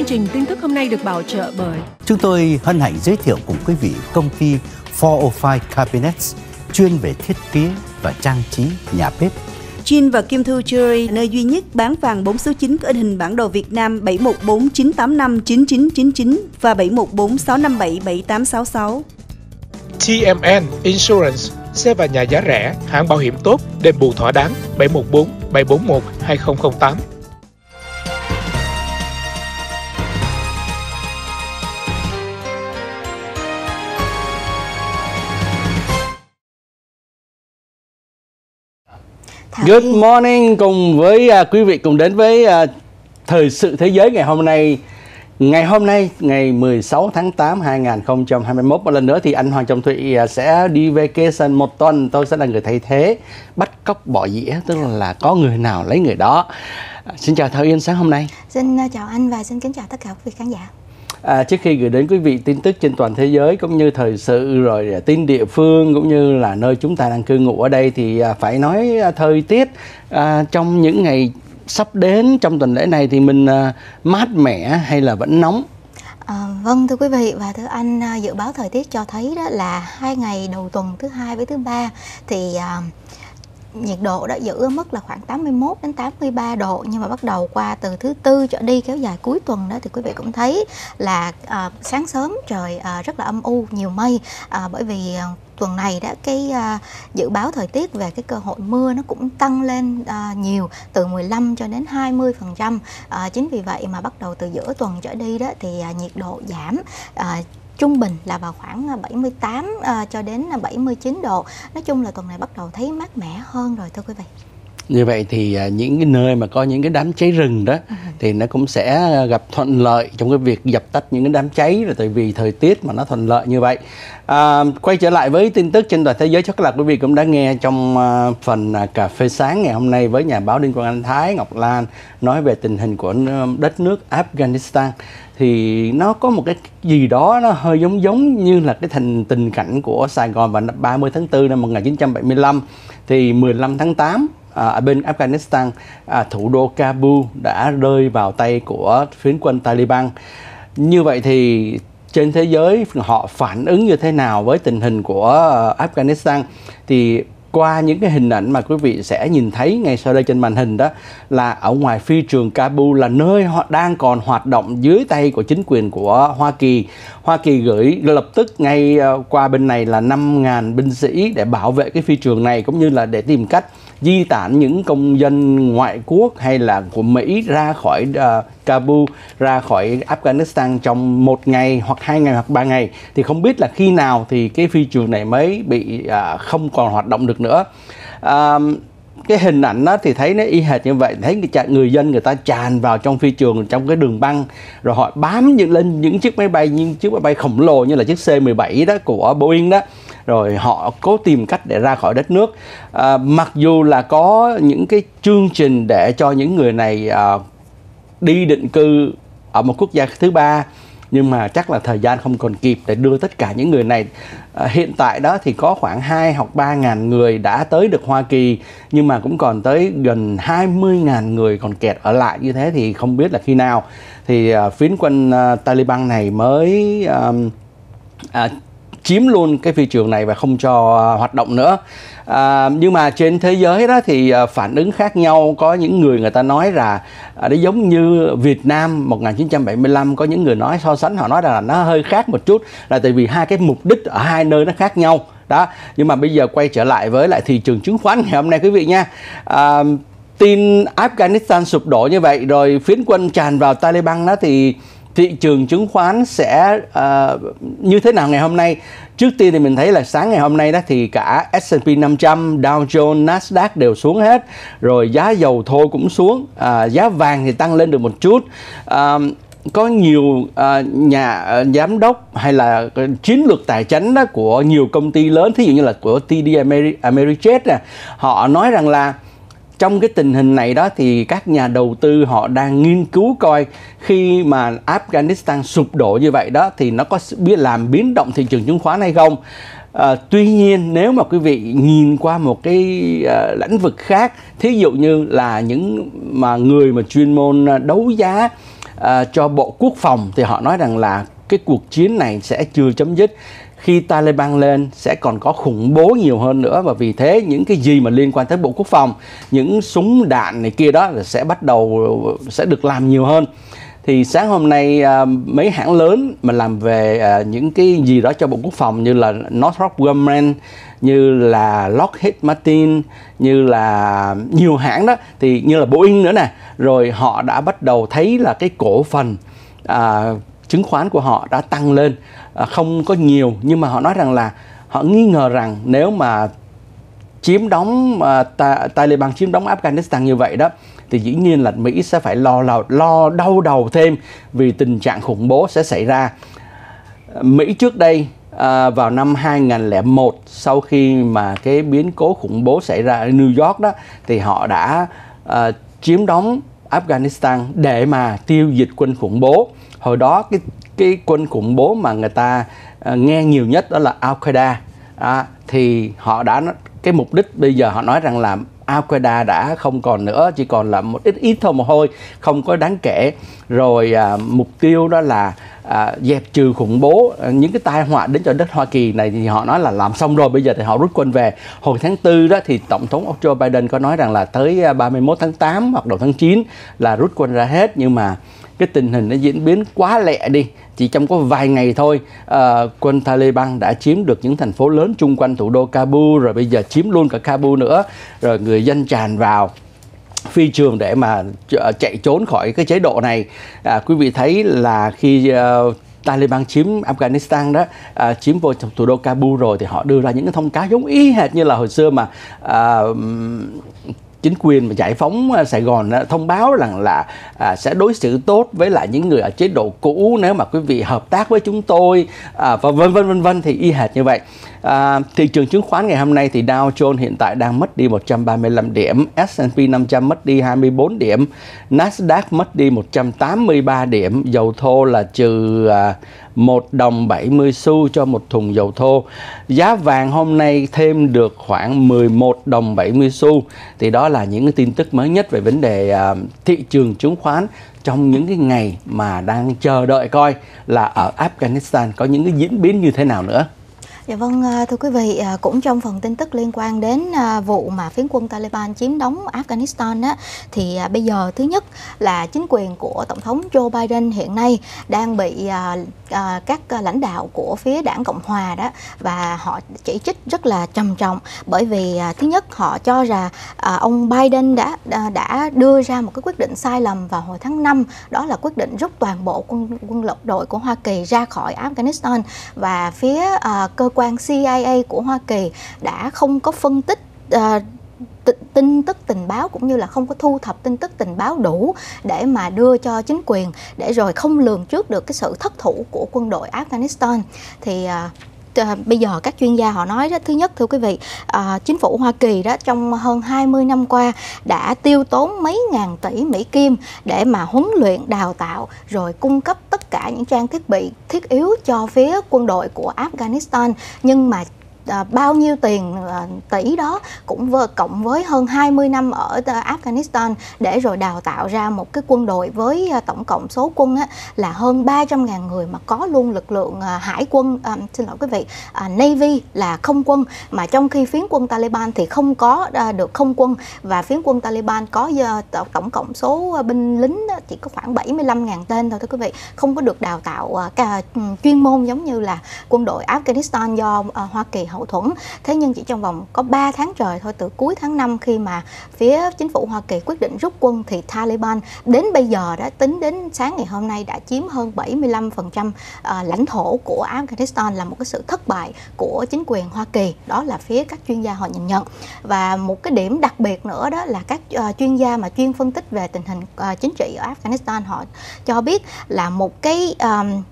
Chương trình tin tức hôm nay được bảo trợ bởi Chúng tôi hân hạnh giới thiệu cùng quý vị công ty 405 Cabinets chuyên về thiết kế và trang trí nhà bếp. Chin và Kim Thu Jewelry, nơi duy nhất bán vàng 4 số 9 có in hình bản đồ Việt Nam 714 985 9999 và 714 657 7866. TMN Insurance, xe và nhà giá rẻ, hãng bảo hiểm tốt, đền bù thỏa đáng 714 741 2008. Good morning cùng với uh, quý vị cùng đến với uh, thời sự thế giới ngày hôm nay. Ngày hôm nay ngày 16 tháng 8 2021 một lần nữa thì anh Hoàng Trọng Thụy uh, sẽ đi vacation một tuần tôi sẽ là người thay thế bắt cóc bỏ dĩa tức là có người nào lấy người đó. Uh, xin chào Thảo Yên sáng hôm nay. Xin chào anh và xin kính chào tất cả quý vị khán giả. À, trước khi gửi đến quý vị tin tức trên toàn thế giới cũng như thời sự rồi à, tin địa phương cũng như là nơi chúng ta đang cư ngụ ở đây thì à, phải nói à, thời tiết à, trong những ngày sắp đến trong tuần lễ này thì mình à, mát mẻ hay là vẫn nóng? À, vâng thưa quý vị và thưa anh à, dự báo thời tiết cho thấy đó là hai ngày đầu tuần thứ hai với thứ ba thì à, nhiệt độ đã giữ ở mức là khoảng 81 đến 83 độ. Nhưng mà bắt đầu qua từ thứ tư trở đi kéo dài cuối tuần đó thì quý vị cũng thấy là à, sáng sớm trời à, rất là âm u nhiều mây. À, bởi vì à, tuần này đó cái à, dự báo thời tiết về cái cơ hội mưa nó cũng tăng lên à, nhiều từ 15 cho đến 20 phần trăm. À, chính vì vậy mà bắt đầu từ giữa tuần trở đi đó thì à, nhiệt độ giảm à, trung bình là vào khoảng 78 à, à, cho đến 79 độ. Nói chung là tuần này bắt đầu thấy mát mẻ hơn rồi thưa quý vị. Như vậy thì à, những cái nơi mà có những cái đám cháy rừng đó ừ. thì nó cũng sẽ gặp thuận lợi trong cái việc dập tắt những cái đám cháy rồi tại vì thời tiết mà nó thuận lợi như vậy. À, quay trở lại với tin tức trên toàn thế giới chắc là quý vị cũng đã nghe trong uh, phần uh, cà phê sáng ngày hôm nay với nhà báo Đinh Quang Anh Thái Ngọc Lan nói về tình hình của à, đất nước Afghanistan. Thì nó có một cái gì đó nó hơi giống giống như là cái thành tình cảnh của Sài Gòn vào 30 tháng 4 năm 1975 thì 15 tháng 8 ở bên Afghanistan à, thủ đô Kabul đã rơi vào tay của phiến quân Taliban. Như vậy thì trên thế giới, họ phản ứng như thế nào với tình hình của ờ, Afghanistan thì qua những cái hình ảnh mà quý vị sẽ nhìn thấy ngay sau đây trên màn hình đó, là ở ngoài phi trường Kabul là nơi họ đang còn hoạt động dưới tay của chính quyền của Hoa Kỳ. Hoa Kỳ gửi, lập tức ngay ờ, qua bên này là 5.000 binh sĩ để bảo vệ cái phi trường này, cũng như là để tìm cách di tản những công dân ngoại quốc hay là của Mỹ ra khỏi uh, Kabul, ra khỏi Afghanistan trong một ngày hoặc hai ngày hoặc ba ngày thì không biết là khi nào thì cái phi trường này mới bị uh, không còn hoạt động được nữa. Uh, cái hình ảnh đó thì thấy nó y hệt như vậy. Thấy người dân người ta tràn vào trong phi trường trong cái đường băng rồi họ bám những lên những chiếc máy bay những chiếc máy bay khổng lồ như là chiếc C17 đó của Boeing đó. Rồi họ cố tìm cách để ra khỏi đất nước. À, mặc dù là có những cái chương trình để cho những người này à, đi định cư ở một quốc gia thứ ba nhưng mà chắc là thời gian không còn kịp để đưa tất cả những người này. À, hiện tại đó thì có khoảng 2 hoặc 3 ngàn người đã tới được Hoa Kỳ nhưng mà cũng còn tới gần 20 ngàn người còn kẹt ở lại như thế thì không biết là khi nào. Thì à, phiến quân à, Taliban này mới à, à, chiếm luôn cái phi trường này và không cho à, hoạt động nữa à, nhưng mà trên thế giới đó thì à, phản ứng khác nhau. Có những người người ta nói là à, nó giống như Việt Nam 1975 có những người nói so sánh họ nói là nó hơi khác một chút là tại vì hai cái mục đích ở hai nơi nó khác nhau. Đó nhưng mà bây giờ quay trở lại với lại thị trường chứng khoán ngày hôm nay quý vị nha. À, tin Afghanistan sụp đổ như vậy rồi phiến quân tràn vào Taliban đó thì thị trường chứng khoán sẽ uh, như thế nào ngày hôm nay? Trước tiên thì mình thấy là sáng ngày hôm nay đó thì cả S&P 500, Dow Jones, Nasdaq đều xuống hết. Rồi giá dầu thô cũng xuống uh, giá vàng thì tăng lên được một chút. Uh, có nhiều uh, nhà uh, giám đốc hay là chiến lược tài chính đó của nhiều công ty lớn thí dụ như là của TD Ameri Ameritrade nè họ nói rằng là trong cái tình hình này đó thì các nhà đầu tư họ đang nghiên cứu coi khi mà Afghanistan sụp đổ như vậy đó thì nó có biết làm biến động thị trường chứng khoán hay không? À, tuy nhiên nếu mà quý vị nhìn qua một cái à, lĩnh vực khác thí dụ như là những mà người mà chuyên môn đấu giá à, cho Bộ Quốc phòng thì họ nói rằng là cái cuộc chiến này sẽ chưa chấm dứt khi Taliban lên sẽ còn có khủng bố nhiều hơn nữa. Và vì thế những cái gì mà liên quan tới Bộ Quốc phòng, những súng đạn này kia đó sẽ bắt đầu sẽ được làm nhiều hơn. Thì sáng hôm nay à, mấy hãng lớn mà làm về à, những cái gì đó cho Bộ Quốc phòng như là Northrop Grumman như là Lockheed Martin như là nhiều hãng đó thì như là Boeing nữa nè rồi họ đã bắt đầu thấy là cái cổ phần à, chứng khoán của họ đã tăng lên. À, không có nhiều nhưng mà họ nói rằng là họ nghi ngờ rằng nếu mà chiếm đóng uh, ta, Taliban chiếm đóng Afghanistan như vậy đó thì dĩ nhiên là Mỹ sẽ phải lo lo lo đau đầu thêm vì tình trạng khủng bố sẽ xảy ra. Mỹ trước đây à, vào năm 2001 sau khi mà cái biến cố khủng bố xảy ra ở New York đó thì họ đã à, chiếm đóng Afghanistan để mà tiêu diệt quân khủng bố. Hồi đó cái cái quân khủng bố mà người ta uh, nghe nhiều nhất đó là Al Qaeda à, thì họ đã cái mục đích bây giờ họ nói rằng là Al Qaeda đã không còn nữa chỉ còn là một ít ít thôi mà thôi không có đáng kể. Rồi à, mục tiêu đó là à, dẹp trừ khủng bố à, những cái tai họa đến cho đất Hoa Kỳ này thì họ nói là làm xong rồi bây giờ thì họ rút quân về. Hồi tháng tư đó thì tổng thống Joe Biden có nói rằng là tới à, 31 tháng 8 hoặc đầu tháng 9 là rút quân ra hết nhưng mà cái tình hình nó diễn biến quá lẹ đi chỉ trong có vài ngày thôi à, quân Taliban đã chiếm được những thành phố lớn chung quanh thủ đô Kabul rồi bây giờ chiếm luôn cả Kabul nữa rồi người dân tràn vào phi trường để mà ờ, chạy trốn khỏi cái chế độ này. À, quý vị thấy là khi uh, Taliban chiếm Afghanistan đó à, chiếm vô trong thủ đô Kabul rồi thì họ đưa ra những cái thông cáo giống y hệt như là hồi xưa mà à, chính quyền mà giải phóng ờ, Sài Gòn thông báo rằng là à, sẽ đối xử tốt với lại những người ở chế độ cũ nếu mà quý vị hợp tác với chúng tôi à, và vân vân vân vân thì y hệt như vậy. À, thị trường chứng khoán ngày hôm nay thì Dow Jones hiện tại đang mất đi 135 điểm, S&P 500 mất đi 24 điểm, Nasdaq mất đi 183 điểm, dầu thô là trừ à, 1 đồng 70 xu cho một thùng dầu thô. Giá vàng hôm nay thêm được khoảng 11 đồng 70 xu. Thì đó là những cái tin tức mới nhất về vấn đề à, thị trường chứng khoán trong những cái ngày mà đang chờ đợi coi là ở Afghanistan có những cái diễn biến như thế nào nữa. Dạ vâng, à, thưa quý vị, à, cũng trong phần tin tức liên quan đến à, vụ mà phiến quân Taliban chiếm đóng Afghanistan á, thì bây giờ thứ nhất là chính quyền của Tổng thống Joe Biden hiện nay đang bị các lãnh đạo của phía đảng Cộng Hòa đó và họ chỉ trích rất là trầm trọng bởi vì thứ nhất họ cho rằng ông Biden đã đã đưa ra một cái quyết định sai lầm vào hồi tháng 5 đó là quyết định rút toàn bộ quân quân lực đội của Hoa Kỳ ra khỏi Afghanistan và phía cơ quan quan CIA của Hoa Kỳ đã không có phân tích uh, tin tức tình báo cũng như là không có thu thập tin tức tình báo đủ để mà đưa cho chính quyền để rồi không lường trước được cái sự thất thủ của quân đội Afghanistan. Thì uh, Ờ, bây giờ các chuyên gia họ nói đó thứ nhất thưa quý vị à, chính phủ Hoa Kỳ đó trong hơn 20 năm qua đã tiêu tốn mấy ngàn tỷ Mỹ Kim để mà huấn luyện đào tạo rồi cung cấp tất cả những trang thiết bị thiết yếu cho phía quân đội của Afghanistan. Nhưng mà à, bao nhiêu tiền à, tỷ đó cũng vừa cộng với hơn 20 năm ở Afghanistan để rồi đào tạo ra một cái quân đội với à, tổng cộng số quân á, là hơn 300.000 người mà có luôn lực lượng à, hải quân à, xin lỗi quý vị à, Navy là không quân. Mà trong khi phiến quân Taliban thì không có à, được không quân. Và phiến quân Taliban có à, tổng cộng số à, binh lính chỉ có khoảng 75.000 tên thôi thưa quý vị. Không có được đào tạo à, cả, chuyên môn giống như là quân đội Afghanistan do à, Hoa Kỳ hậu thuẫn. Thế nhưng chỉ trong vòng có 3 tháng trời thôi từ cuối tháng 5 khi mà phía chính phủ Hoa Kỳ quyết định rút quân thì Taliban đến bây giờ đã tính đến sáng ngày hôm nay đã chiếm hơn 75% ờ, lãnh thổ của Afghanistan là một cái sự thất bại của chính quyền Hoa Kỳ. Đó là phía các chuyên gia họ nhìn nhận. Và một cái điểm đặc biệt nữa đó là các ờ, chuyên gia mà chuyên phân tích về tình hình ờ, chính trị ở Afghanistan họ cho biết là một cái um,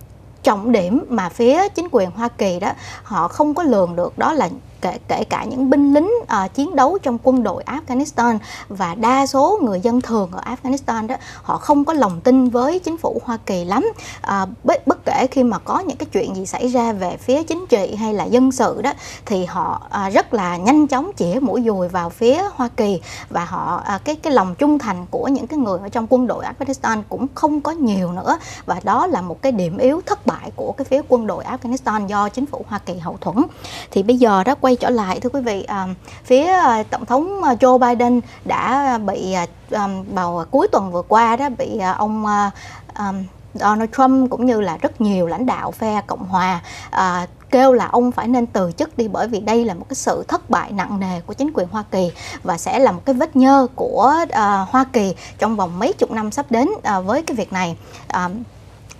trọng điểm mà phía chính quyền Hoa Kỳ đó, họ không có lường được, đó là kể kể cả những binh lính uh, chiến đấu trong quân đội Afghanistan và đa số người dân thường ở Afghanistan đó họ không có lòng tin với chính phủ Hoa Kỳ lắm. Uh, bất, bất kể khi mà có những cái chuyện gì xảy ra về phía chính trị hay là dân sự đó thì họ uh, rất là nhanh chóng chĩa mũi dùi vào phía Hoa Kỳ và họ uh, cái cái lòng trung thành của những cái người ở trong quân đội Afghanistan cũng không có nhiều nữa. Và đó là một cái điểm yếu thất bại của cái phía quân đội Afghanistan do chính phủ Hoa Kỳ hậu thuẫn. Thì bây giờ đó quay trở lại thưa quý vị à, phía à, tổng thống à, Joe Biden đã à, bị à, vào cuối tuần vừa qua đó bị à, ông à, Donald Trump cũng như là rất nhiều lãnh đạo phe Cộng hòa à, kêu là ông phải nên từ chức đi bởi vì đây là một cái sự thất bại nặng nề của chính quyền Hoa Kỳ và sẽ là một cái vết nhơ của uh, Hoa Kỳ trong vòng mấy chục năm sắp đến uh, với cái việc này. Uh,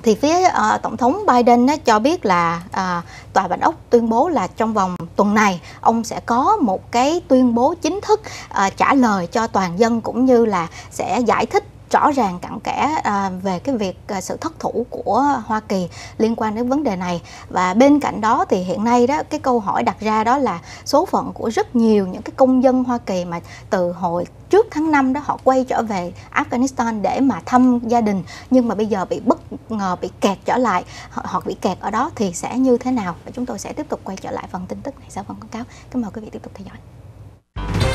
thì phía uh, tổng thống Biden uh, cho biết là uh, tòa bạch ốc tuyên bố là trong vòng tuần này ông sẽ có một cái tuyên bố chính thức uh, trả lời cho toàn dân cũng như là sẽ giải thích rõ ràng cặn kẽ à, về cái việc à, sự thất thủ của Hoa Kỳ liên quan đến vấn đề này. Và bên cạnh đó thì hiện nay đó cái câu hỏi đặt ra đó là số phận của rất nhiều những cái công dân Hoa Kỳ mà từ hồi trước tháng 5 đó họ quay trở về Afghanistan để mà thăm gia đình nhưng mà bây giờ bị bất ngờ bị kẹt trở lại. Họ, bị kẹt ở đó thì sẽ như thế nào? Và chúng tôi sẽ tiếp tục quay trở lại phần tin tức này sau phần quảng cáo. Cảm ơn quý vị tiếp tục theo dõi.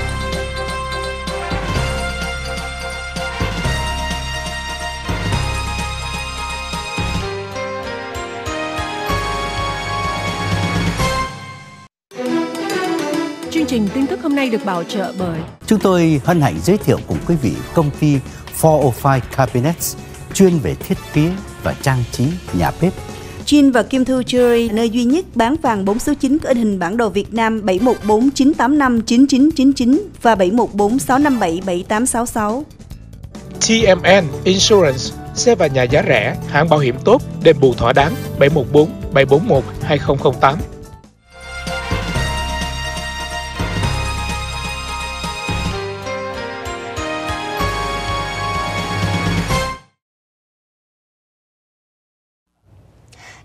Chương trình tin tức hôm nay được bảo trợ bởi Chúng tôi hân hạnh giới thiệu cùng quý vị công ty 405 Cabinets chuyên về thiết kế và trang trí nhà bếp. Chin và Kim Thu Jewelry, nơi duy nhất bán vàng 4 số 9 có in hình bản đồ Việt Nam 714 985 9999 và 714 657 7866. TMN Insurance, xe và nhà giá rẻ, hãng bảo hiểm tốt, đền bù thỏa đáng 714 741 2008.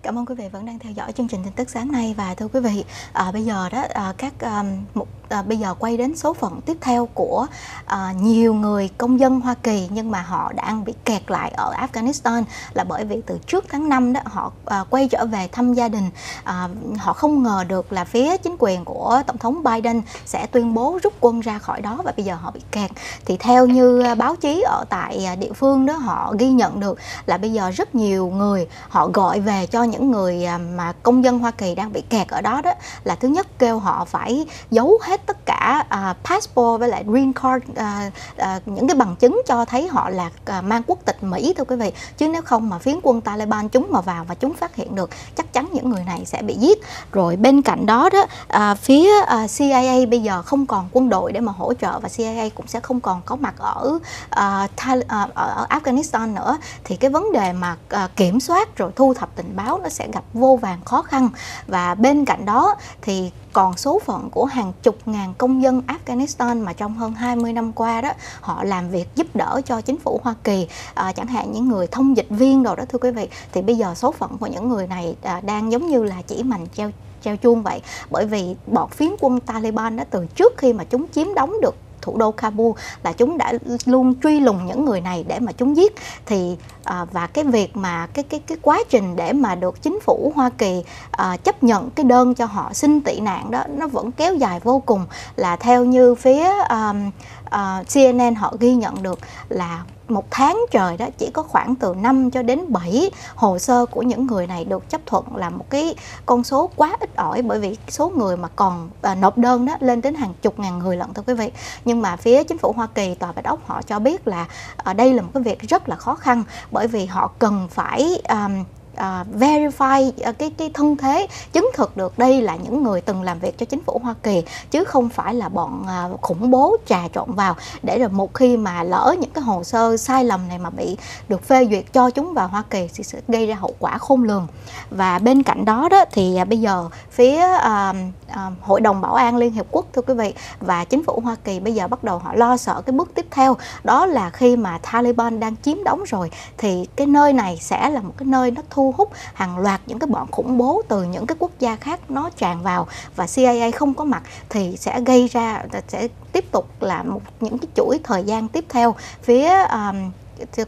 Cảm ơn quý vị vẫn đang theo dõi chương trình tin tức sáng nay và thưa quý vị, à, bây giờ đó à, các à, một à, bây giờ quay đến số phận tiếp theo của à, nhiều người công dân Hoa Kỳ nhưng mà họ đang bị kẹt lại ở Afghanistan là bởi vì từ trước tháng 5 đó họ à, quay trở về thăm gia đình. À, họ không ngờ được là phía chính quyền của tổng thống Biden sẽ tuyên bố rút quân ra khỏi đó và bây giờ họ bị kẹt. Thì theo như báo chí ở tại à, địa phương đó họ ghi nhận được là bây giờ rất nhiều người họ gọi về cho những người à, mà công dân Hoa Kỳ đang bị kẹt ở đó đó là thứ nhất kêu họ phải giấu hết tất cả uh, passport với lại green card uh, uh, những cái bằng chứng cho thấy họ là uh, mang quốc tịch Mỹ thưa quý vị. Chứ nếu không mà phiến quân Taliban chúng mà vào và chúng phát hiện được chắc chắn những người này sẽ bị giết. Rồi bên cạnh đó đó uh, phía uh, CIA bây giờ không còn quân đội để mà hỗ trợ và CIA cũng sẽ không còn có mặt ở uh, uh, ở Afghanistan nữa. Thì cái vấn đề mà uh, kiểm soát rồi thu thập tình báo nó sẽ gặp vô vàng khó khăn. Và bên cạnh đó thì còn số phận của hàng chục ngàn công dân Afghanistan mà trong hơn 20 năm qua đó họ làm việc giúp đỡ cho chính phủ Hoa Kỳ. À, chẳng hạn những người thông dịch viên đồ đó thưa quý vị thì bây giờ số phận của những người này à, đang giống như là chỉ mành treo treo chuông vậy. Bởi vì bọn phiến quân Taliban đó từ trước khi mà chúng chiếm đóng được thủ đô Kabul là chúng đã luôn truy lùng những người này để mà chúng giết. Thì à, và cái việc mà cái cái cái quá trình để mà được chính phủ Hoa Kỳ à, chấp nhận cái đơn cho họ xin tị nạn đó nó vẫn kéo dài vô cùng. Là theo như phía um, Ờ, uh, CNN họ ghi nhận được là một tháng trời đó chỉ có khoảng từ 5 cho đến 7 hồ sơ của những người này được chấp thuận là một cái con số quá ít ỏi bởi vì số người mà còn à, nộp đơn đó lên đến hàng chục ngàn người lận thưa quý vị. Nhưng mà phía chính phủ Hoa Kỳ tòa bạch ốc họ cho biết là à, đây là một cái việc rất là khó khăn bởi vì họ cần phải um, uh, verify uh, cái cái thân thế chứng thực được đây là những người từng làm việc cho chính phủ Hoa Kỳ chứ không phải là bọn uh, khủng bố trà trộn vào. Để rồi một khi mà lỡ những cái hồ sơ sai lầm này mà bị được phê duyệt cho chúng vào Hoa Kỳ thì sẽ gây ra hậu quả khôn lường. Và bên cạnh đó đó thì uh, bây giờ phía uh, uh, Hội đồng Bảo an Liên Hiệp Quốc thưa quý vị và chính phủ Hoa Kỳ bây giờ bắt đầu họ lo sợ cái bước tiếp theo đó là khi mà Taliban đang chiếm đóng rồi thì cái nơi này sẽ là một cái nơi nó thu thu hút hàng loạt những cái bọn khủng bố từ những cái quốc gia khác nó tràn vào và CIA không có mặt thì sẽ gây ra sẽ tiếp tục là một những cái chuỗi thời gian tiếp theo phía um,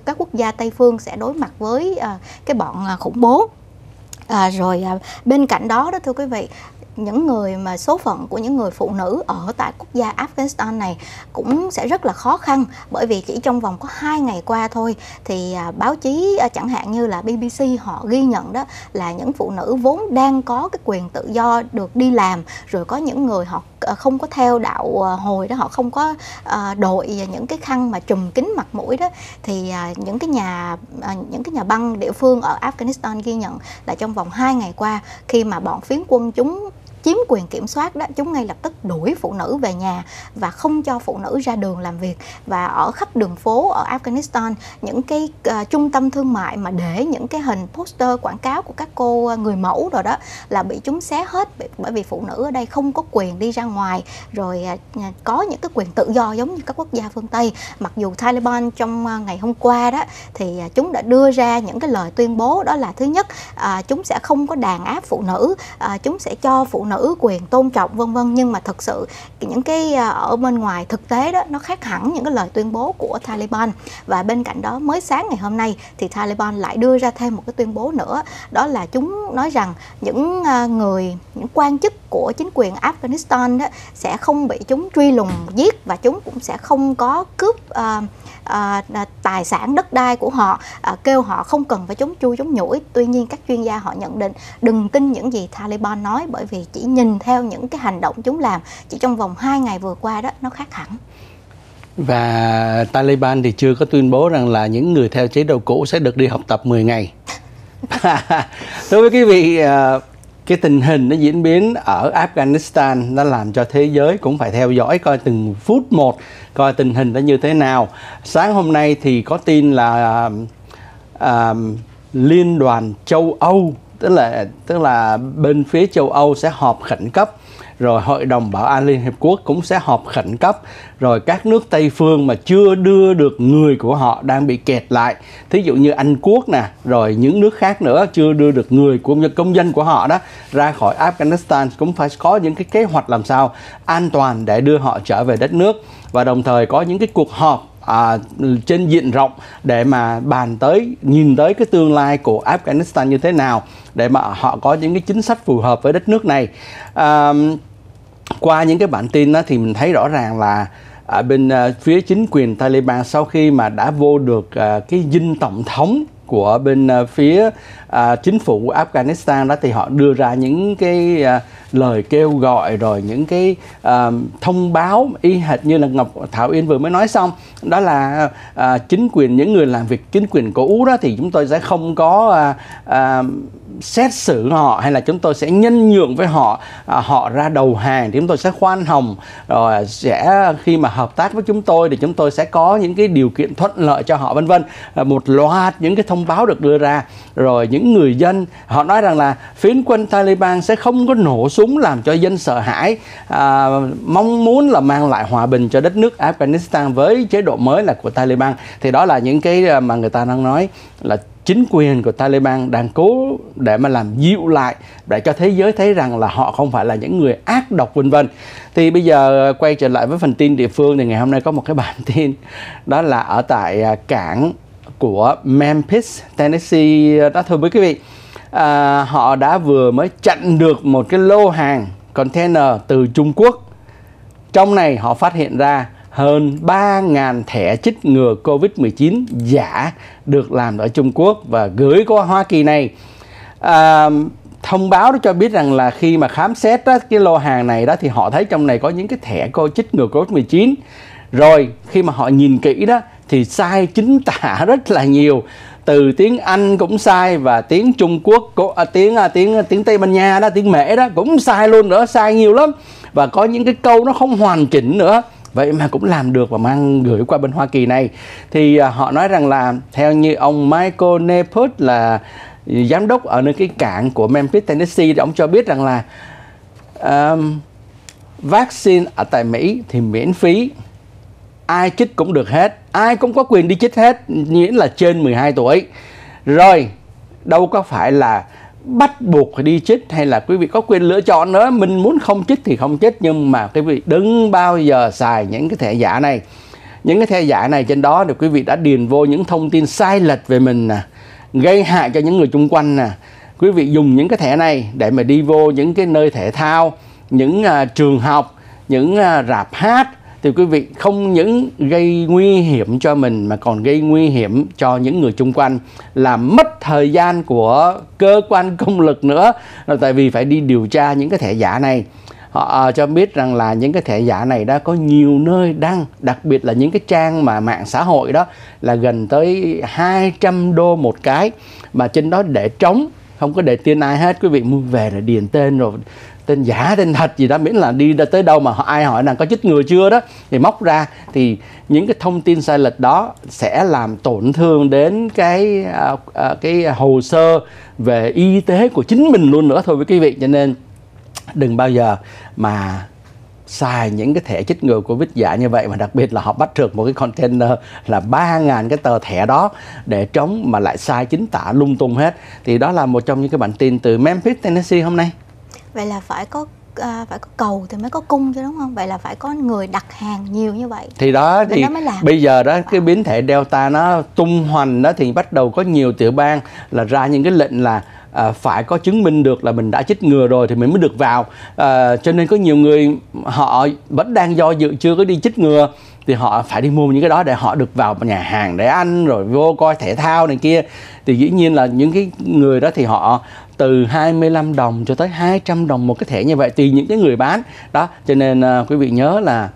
các quốc gia Tây phương sẽ đối mặt với uh, cái bọn uh, khủng bố. À, rồi à, bên cạnh đó đó thưa quý vị những người mà số phận của những người phụ nữ ở tại quốc gia Afghanistan này cũng sẽ rất là khó khăn. Bởi vì chỉ trong vòng có hai ngày qua thôi, thì à, báo chí à, chẳng hạn như là BBC họ ghi nhận đó là những phụ nữ vốn đang có cái quyền tự do được đi làm, rồi có những người họ à, không có theo đạo hồi đó họ không có đội những cái khăn mà trùm kín mặt mũi đó, thì những cái nhà những cái nhà băng địa phương ở Afghanistan ghi nhận là trong vòng 2 ngày qua khi mà bọn phiến quân chúng chiếm quyền kiểm soát đó chúng ngay lập tức đuổi phụ nữ về nhà và không cho phụ nữ ra đường làm việc. Và ở khắp đường phố ở Afghanistan những cái uh, trung tâm thương mại mà để những cái hình poster quảng cáo của các cô ờ, người mẫu rồi đó là bị chúng xé hết bởi vì phụ nữ ở đây không có quyền đi ra ngoài. Rồi uh, có những cái quyền tự do giống như các quốc gia phương Tây. Mặc dù Taliban trong uh, ngày hôm qua đó thì uh, chúng đã đưa ra những cái lời tuyên bố đó là thứ nhất uh, chúng sẽ không có đàn áp phụ nữ uh, chúng sẽ cho phụ nữ quyền tôn trọng vân vân. Nhưng mà thực sự những cái à, ở bên ngoài thực tế đó nó khác hẳn những cái lời tuyên bố của Taliban. Và bên cạnh đó mới sáng ngày hôm nay thì Taliban lại đưa ra thêm một cái tuyên bố nữa. Đó là chúng nói rằng những à, người những quan chức của chính quyền Afghanistan đó sẽ không bị chúng truy lùng giết và chúng cũng sẽ không có cướp uh, À, à, tài sản đất đai của họ à, kêu họ không cần phải chống chui chống nhủi. Tuy nhiên các chuyên gia họ nhận định đừng tin những gì Taliban nói bởi vì chỉ nhìn theo những cái hành động chúng làm. Chỉ trong vòng 2 ngày vừa qua đó nó khác hẳn. Và Taliban thì chưa có tuyên bố rằng là những người theo chế độ cũ sẽ được đi học tập 10 ngày. Đối với quý vị, à, cái tình hình nó diễn biến ở Afghanistan nó làm cho thế giới cũng phải theo dõi coi từng phút một coi tình hình nó như thế nào. Sáng hôm nay thì có tin là uh, liên đoàn châu Âu tức là tức là bên phía châu Âu sẽ họp khẩn cấp rồi hội đồng bảo an liên hiệp quốc cũng sẽ họp khẩn cấp. Rồi các nước tây phương mà chưa đưa được người của họ đang bị kẹt lại. Thí dụ như anh quốc nè rồi những nước khác nữa chưa đưa được người của công dân của họ đó ra khỏi afghanistan cũng phải có những cái kế hoạch làm sao an toàn để đưa họ trở về đất nước. Và đồng thời có những cái cuộc họp à, trên diện rộng để mà bàn tới nhìn tới cái tương lai của Afghanistan như thế nào để mà họ có những cái chính sách phù hợp với đất nước này. À, qua những cái bản tin đó thì mình thấy rõ ràng là ở bên uh, phía chính quyền Taliban sau khi mà đã vô được uh, cái dinh tổng thống của bên uh, phía uh, chính phủ Afghanistan đó thì họ đưa ra những cái uh, lời kêu gọi rồi những cái uh, thông báo y hệt như là Ngọc Thảo Yên vừa mới nói xong đó là uh, chính quyền những người làm việc chính quyền cũ đó thì chúng tôi sẽ không có uh, uh, xét xử họ hay là chúng tôi sẽ nhân nhượng với họ à, họ ra đầu hàng thì chúng tôi sẽ khoan hồng rồi sẽ khi mà hợp tác với chúng tôi thì chúng tôi sẽ có những cái điều kiện thuận lợi cho họ vân vân. À, một loạt những cái thông báo được đưa ra rồi những người dân họ nói rằng là phiến quân Taliban sẽ không có nổ súng làm cho dân sợ hãi à, mong muốn là mang lại hòa bình cho đất nước Afghanistan với chế độ mới là của Taliban thì đó là những cái à, mà người ta đang nói là chính quyền của Taliban đang cố để mà làm dịu lại để cho thế giới thấy rằng là họ không phải là những người ác độc vân vân. Thì bây giờ quay trở lại với phần tin địa phương thì ngày hôm nay có một cái bản tin đó là ở tại à, cảng của Memphis, Tennessee đó thưa quý vị. À, họ đã vừa mới chặn được một cái lô hàng container từ Trung Quốc. Trong này họ phát hiện ra hơn 3.000 thẻ chích ngừa COVID-19 giả được làm ở Trung Quốc và gửi qua Hoa Kỳ này. À, thông báo đó cho biết rằng là khi mà khám xét đó, cái lô hàng này đó thì họ thấy trong này có những cái thẻ cô chích ngừa COVID-19. Rồi khi mà họ nhìn kỹ đó thì sai chính tả rất là nhiều từ tiếng Anh cũng sai và tiếng Trung Quốc à, tiếng à, tiếng à, tiếng Tây Ban Nha đó tiếng Mễ đó cũng sai luôn nữa sai nhiều lắm. Và có những cái câu nó không hoàn chỉnh nữa. Vậy mà cũng làm được và mang gửi qua bên Hoa Kỳ này. Thì à, họ nói rằng là theo như ông Michael Neput là giám đốc ở nơi cái cảng của Memphis Tennessee thì ông cho biết rằng là um, vaccine ở tại Mỹ thì miễn phí ai chích cũng được hết. Ai cũng có quyền đi chích hết miễn là trên 12 tuổi. Rồi đâu có phải là bắt buộc phải đi chích hay là quý vị có quyền lựa chọn nữa. Mình muốn không chích thì không chích nhưng mà quý vị đừng bao giờ xài những cái thẻ giả này. Những cái thẻ giả này trên đó thì quý vị đã điền vô những thông tin sai lệch về mình nè gây hại cho những người chung quanh nè. Quý vị dùng những cái thẻ này để mà đi vô những cái nơi thể thao những uh, trường học những uh, rạp hát thì quý vị không những gây nguy hiểm cho mình mà còn gây nguy hiểm cho những người chung quanh làm mất thời gian của cơ quan công lực nữa. Là tại vì phải đi điều tra những cái thẻ giả này. Họ à, cho biết rằng là những cái thẻ giả này đã có nhiều nơi đăng đặc biệt là những cái trang mà mạng xã hội đó là gần tới 200 đô một cái. Mà trên đó để trống không có để tiền ai hết. Quý vị mua về là điền tên rồi tên giả tên thật gì đó miễn là đi tới đâu mà ai hỏi là có chích ngừa chưa đó thì móc ra. Thì những cái thông tin sai lệch đó sẽ làm tổn thương đến cái uh, uh, cái hồ sơ về y tế của chính mình luôn nữa thôi với quý vị. Cho nên đừng bao giờ mà xài những cái thẻ chích ngừa Covid giả như vậy mà đặc biệt là họ bắt được một cái container là 3.000 cái tờ thẻ đó để chống mà lại sai chính tả lung tung hết. Thì đó là một trong những cái bản tin từ Memphis, Tennessee hôm nay vậy là phải có à, phải có cầu thì mới có cung chứ đúng không? Vậy là phải có người đặt hàng nhiều như vậy. Thì đó thì đó bây giờ đó cái biến thể delta nó tung hoành đó thì bắt đầu có nhiều tiểu bang là ra những cái lệnh là à, phải có chứng minh được là mình đã chích ngừa rồi thì mình mới được vào. À, cho nên có nhiều người họ vẫn đang do dự chưa có đi chích ngừa thì họ phải đi mua những cái đó để họ được vào nhà hàng để ăn rồi vô coi thể thao này kia. Thì dĩ nhiên là những cái người đó thì họ từ 25 đồng cho tới 200 đồng một cái thẻ như vậy tùy những cái người bán. Đó cho nên uh, quý vị nhớ là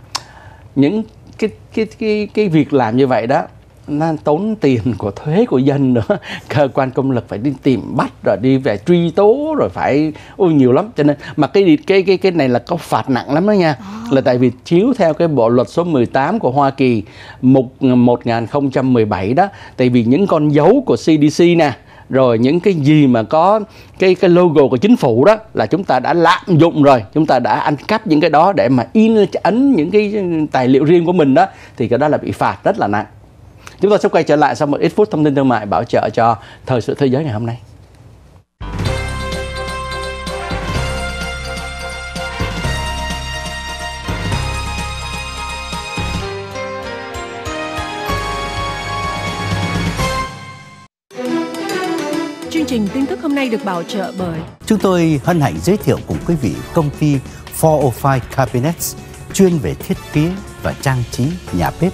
những cái cái cái cái việc làm như vậy đó nó tốn tiền của thuế của dân nữa. Cơ quan công lực phải đi tìm bắt rồi đi về truy tố rồi phải ôi nhiều lắm. Cho nên mà cái cái cái cái này là có phạt nặng lắm đó nha. À. là tại vì chiếu theo cái bộ luật số 18 của Hoa Kỳ một 1017 đó tại vì những con dấu của CDC nè rồi những cái gì mà có cái cái logo của chính phủ đó là chúng ta đã lạm dụng rồi. Chúng ta đã ăn cắp những cái đó để mà in, ấn những cái tài liệu riêng của mình đó, thì cái đó là bị phạt rất là nặng. Chúng ta sẽ quay trở lại sau một ít phút thông tin thương mại bảo trợ cho thời sự thế giới ngày hôm nay. Hôm nay được bảo trợ bởi Chúng tôi hân hạnh giới thiệu cùng quý vị công ty 405 Cabinets chuyên về thiết kế và trang trí nhà bếp.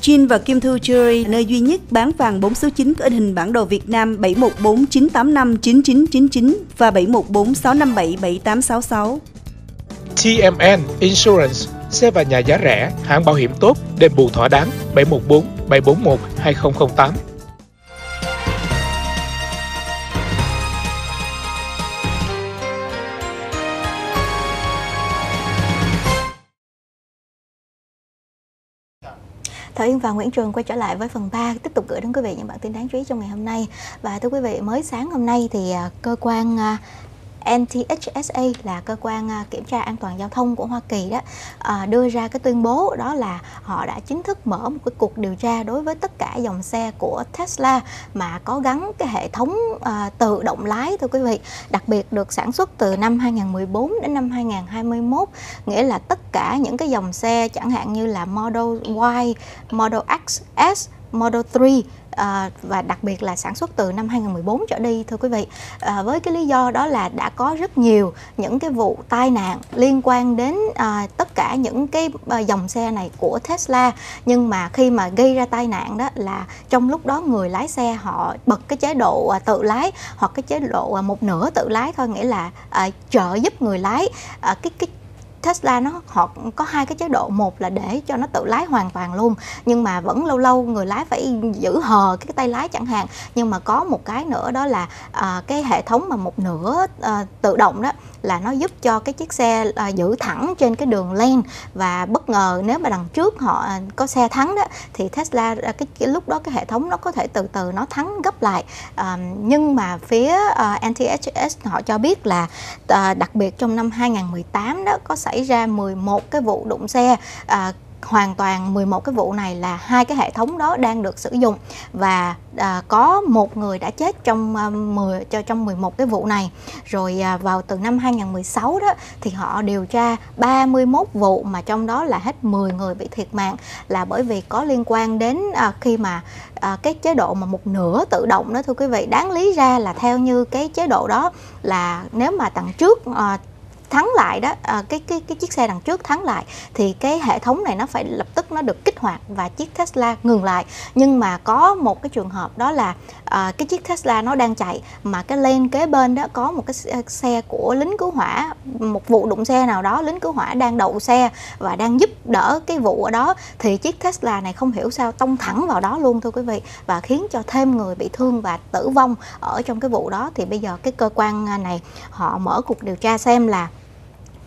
Chin và Kim Thu Jewelry, nơi duy nhất bán vàng 4 số 9 có in hình bản đồ Việt Nam 714 985 9999 và 714 657 7866. TMN Insurance, xe và nhà giá rẻ, hãng bảo hiểm tốt, đền bù thỏa đáng 714 741 2008. Thảo Yên và Nguyễn Trường quay trở lại với phần 3 tiếp tục gửi đến quý vị những bản tin đáng chú ý trong ngày hôm nay. Và thưa quý vị, mới sáng hôm nay thì à, cơ quan à, NTHSA là cơ quan à, kiểm tra an toàn giao thông của Hoa Kỳ đó. À, đưa ra cái tuyên bố đó là họ đã chính thức mở một cái cuộc điều tra đối với tất cả dòng xe của Tesla mà có gắn cái hệ thống à, tự động lái thưa quý vị đặc biệt được sản xuất từ năm 2014 đến năm 2021 nghĩa là tất cả những cái dòng xe chẳng hạn như là Model Y, Model X, S Model 3 à, và đặc biệt là sản xuất từ năm 2014 trở đi thưa quý vị. À, với cái lý do đó là đã có rất nhiều những cái vụ tai nạn liên quan đến à, tất cả những cái à, dòng xe này của Tesla. Nhưng mà khi mà gây ra tai nạn đó là trong lúc đó người lái xe họ bật cái chế độ à, tự lái hoặc cái chế độ à, một nửa tự lái thôi nghĩa là à, trợ giúp người lái. À, cái cái Tesla nó họ có hai cái chế độ. Một là để cho nó tự lái hoàn toàn luôn nhưng mà vẫn lâu lâu người lái phải giữ hờ cái tay lái chẳng hạn. Nhưng mà có một cái nữa đó là à, cái hệ thống mà một nửa à, tự động đó là nó giúp cho cái chiếc xe à, giữ thẳng trên cái đường len. Và bất ngờ nếu mà đằng trước họ à, có xe thắng đó thì Tesla à, cái, cái lúc đó cái hệ thống nó có thể từ từ nó thắng gấp lại. À, nhưng mà phía à, NTHS họ cho biết là à, đặc biệt trong năm 2018 đó có xảy ra 11 cái vụ đụng xe à, hoàn toàn 11 cái vụ này là hai cái hệ thống đó đang được sử dụng và à, có một người đã chết trong à, 10 cho trong 11 cái vụ này. Rồi à, vào từ năm 2016 đó thì họ điều tra 31 vụ mà trong đó là hết 10 người bị thiệt mạng là bởi vì có liên quan đến à, khi mà à, cái chế độ mà một nửa tự động đó thưa quý vị đáng lý ra là theo như cái chế độ đó là nếu mà tặng trước à, thắng lại đó à, cái cái cái chiếc xe đằng trước thắng lại thì cái hệ thống này nó phải lập tức nó được kích hoạt và chiếc Tesla ngừng lại. Nhưng mà có một cái trường hợp đó là à, cái chiếc Tesla nó đang chạy mà cái lane kế bên đó có một cái xe của lính cứu hỏa một vụ đụng xe nào đó lính cứu hỏa đang đậu xe và đang giúp đỡ cái vụ ở đó thì chiếc Tesla này không hiểu sao tông thẳng vào đó luôn thưa quý vị và khiến cho thêm người bị thương và tử vong ở trong cái vụ đó. Thì bây giờ cái cơ quan à, này họ mở cuộc điều tra xem là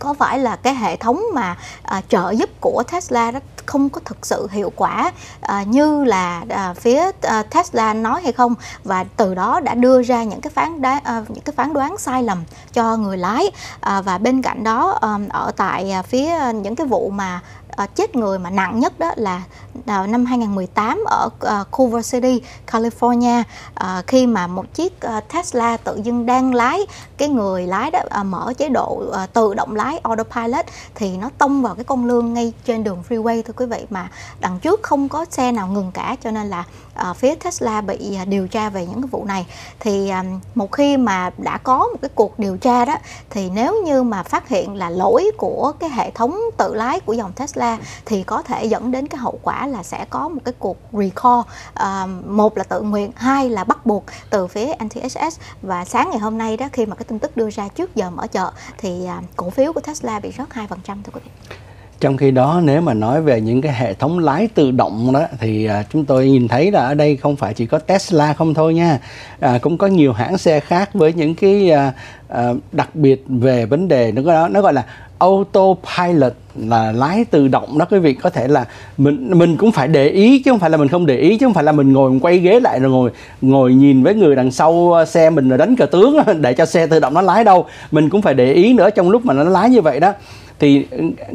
có phải là cái hệ thống mà à, trợ giúp của Tesla đó không có thực sự hiệu quả à, như là à, phía à, Tesla nói hay không? Và từ đó đã đưa ra những cái phán đoán à, những cái phán đoán sai lầm cho người lái. À, và bên cạnh đó à, ở tại à, phía à, những cái vụ mà à, chết người mà nặng nhất đó là vào năm 2018 ở uh, Culver City, California. Uh, khi mà một chiếc uh, Tesla tự dưng đang lái cái người lái đó uh, mở chế độ uh, tự động lái autopilot thì nó tông vào cái con lương ngay trên đường freeway thưa quý vị mà đằng trước không có xe nào ngừng cả cho nên là uh, phía Tesla bị uh, điều tra về những cái vụ này. Thì um, một khi mà đã có một cái cuộc điều tra đó thì nếu như mà phát hiện là lỗi của cái hệ thống tự lái của dòng Tesla thì có thể dẫn đến cái hậu quả là sẽ có một cái cuộc recall. Uh, một là tự nguyện hai là bắt buộc từ phía NTSS và sáng ngày hôm nay đó khi mà cái tin tức đưa ra trước giờ mở chợ thì uh, cổ phiếu của Tesla bị rớt 2% thưa quý vị trong khi đó nếu mà nói về những cái hệ thống lái tự động đó thì à, chúng tôi nhìn thấy là ở đây không phải chỉ có Tesla không thôi nha. À, cũng có nhiều hãng xe khác với những cái à, à, đặc biệt về vấn đề nó gọi nó gọi là autopilot là lái tự động đó. Quý vị có thể là mình mình cũng phải để ý chứ không phải là mình không để ý chứ không phải là mình ngồi quay ghế lại rồi ngồi ngồi nhìn với người đằng sau à, xe mình rồi đánh cờ tướng để cho xe tự động nó lái đâu. Mình cũng phải để ý nữa trong lúc mà nó lái như vậy đó thì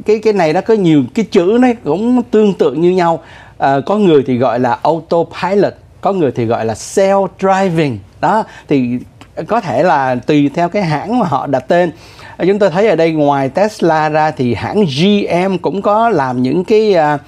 cái cái này nó có nhiều cái chữ nó cũng tương tự như nhau. À, có người thì gọi là autopilot có người thì gọi là self driving đó thì có thể là tùy theo cái hãng mà họ đặt tên. À, chúng tôi thấy ở đây ngoài Tesla ra thì hãng GM cũng có làm những cái à,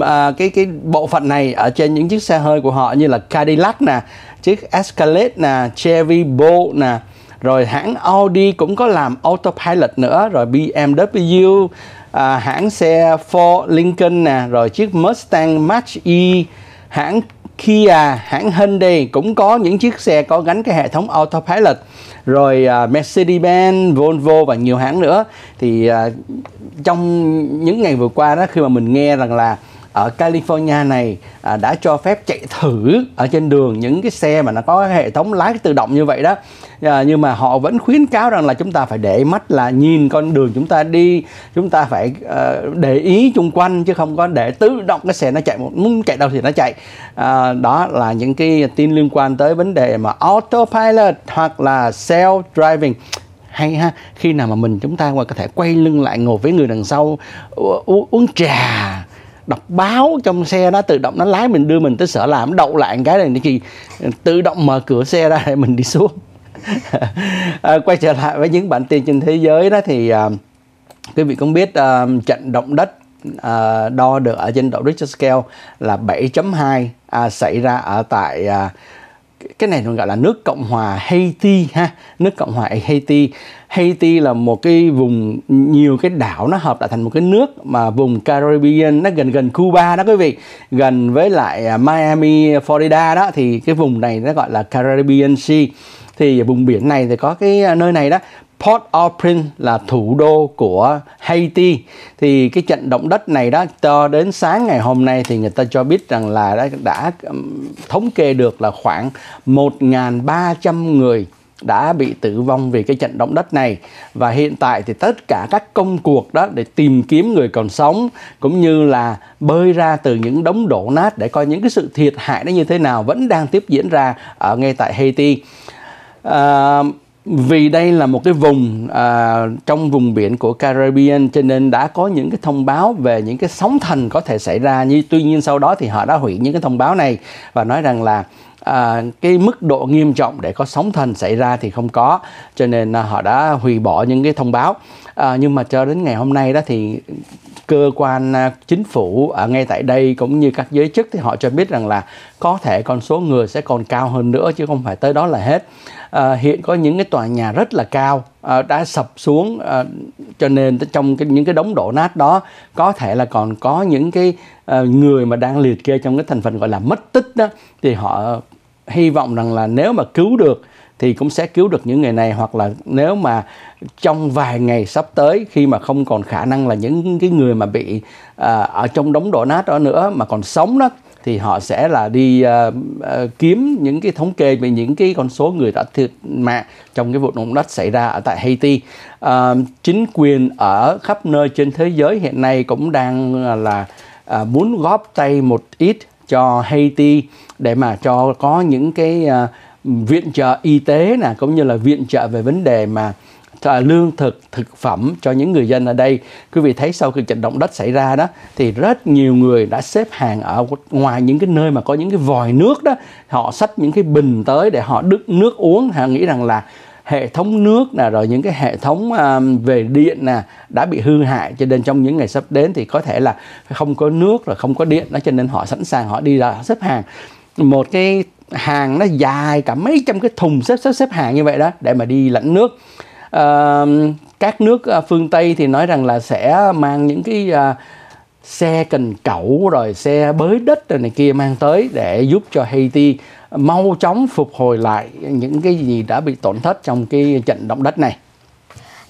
à, cái cái bộ phận này ở trên những chiếc xe hơi của họ như là Cadillac nè chiếc Escalade nè Chevy Bolt nè rồi hãng Audi cũng có làm autopilot nữa rồi BMW à, hãng xe Ford Lincoln nè rồi chiếc Mustang Mach-E hãng Kia hãng Hyundai cũng có những chiếc xe có gắn cái hệ thống autopilot. Rồi uh, Mercedes-Benz, Volvo và nhiều hãng nữa. Thì uh, trong những ngày vừa qua đó khi mà mình nghe rằng là ở California này à, đã cho phép chạy thử ở trên đường những cái xe mà nó có hệ thống lái tự động như vậy đó. À, nhưng mà họ vẫn khuyến cáo rằng là chúng ta phải để mắt là nhìn con đường chúng ta đi chúng ta phải à, để ý chung quanh chứ không có để tự động cái xe nó chạy một muốn chạy đâu thì nó chạy. À, đó là những cái tin liên quan tới vấn đề mà autopilot hoặc là self driving. Hay ha khi nào mà mình chúng ta có thể quay lưng lại ngồi với người đằng sau u- uống trà đọc báo trong xe đó tự động nó lái mình đưa mình tới sở làm đậu lại cái này thì tự động mở cửa xe ra để mình đi xuống. À, quay trở lại với những bản tin trên thế giới đó thì à, quý vị cũng biết à, trận động đất à, đo được ở trên độ Richter scale là 7.2 à, xảy ra ở tại à, cái này nó gọi là nước Cộng hòa Haiti ha. Nước Cộng hòa Haiti. Haiti là một cái vùng, nhiều cái đảo nó hợp lại thành một cái nước mà vùng Caribbean, nó gần gần Cuba đó quý vị. Gần với lại à, Miami, Florida đó, thì cái vùng này nó gọi là Caribbean Sea. Thì vùng biển này thì có cái à, nơi này đó. Port-au-Prince là thủ đô của Haiti. Thì cái trận động đất này đó cho đến sáng ngày hôm nay thì người ta cho biết rằng là đã, đã thống kê được là khoảng 1.300 người đã bị tử vong vì cái trận động đất này. Và hiện tại thì tất cả các công cuộc đó để tìm kiếm người còn sống cũng như là bơi ra từ những đống đổ nát để coi những cái sự thiệt hại nó như thế nào vẫn đang tiếp diễn ra ở ngay tại Haiti. À, vì đây là một cái vùng à, trong vùng biển của Caribbean cho nên đã có những cái thông báo về những cái sóng thần có thể xảy ra. Nhưng tuy nhiên sau đó thì họ đã hủy những cái thông báo này và nói rằng là à, cái mức độ nghiêm trọng để có sóng thần xảy ra thì không có cho nên à, họ đã hủy bỏ những cái thông báo. À, nhưng mà cho đến ngày hôm nay đó thì cơ quan à, chính phủ ở ngay tại đây cũng như các giới chức thì họ cho biết rằng là có thể con số người sẽ còn cao hơn nữa chứ không phải tới đó là hết à, hiện có những cái tòa nhà rất là cao à, đã sập xuống à, cho nên trong cái, những cái đống đổ nát đó có thể là còn có những cái à, người mà đang liệt kê trong cái thành phần gọi là mất tích đó thì họ hy vọng rằng là nếu mà cứu được thì cũng sẽ cứu được những người này hoặc là nếu mà trong vài ngày sắp tới khi mà không còn khả năng là những cái người mà bị à, ở trong đống đổ nát đó nữa mà còn sống đó thì họ sẽ là đi uh, uh, kiếm những cái thống kê về những cái con số người đã thiệt mạng trong cái vụ động đất xảy ra ở tại Haiti. Uh, chính quyền ở khắp nơi trên thế giới hiện nay cũng đang là uh, muốn góp tay một ít cho Haiti để mà cho có những cái uh, viện trợ y tế nè cũng như là viện trợ về vấn đề mà lương thực thực phẩm cho những người dân ở đây. Quý vị thấy sau khi trận động đất xảy ra đó thì rất nhiều người đã xếp hàng ở ngoài những cái nơi mà có những cái vòi nước đó. Họ xách những cái bình tới để họ đựng nước uống. Họ nghĩ rằng là hệ thống nước nè rồi những cái hệ thống um, về điện nè đã bị hư hại. Cho nên trong những ngày sắp đến thì có thể là không có nước rồi không có điện đó cho nên họ sẵn sàng họ đi ra xếp hàng. Một cái hàng nó dài cả mấy trăm cái thùng xếp xếp xếp hàng như vậy đó để mà đi lãnh nước uh, các nước ờ, phương Tây thì nói rằng là sẽ mang những cái uh, xe cần cẩu rồi xe bới đất rồi này kia mang tới để giúp cho Haiti mau chóng phục hồi lại những cái gì đã bị tổn thất trong cái trận động đất này.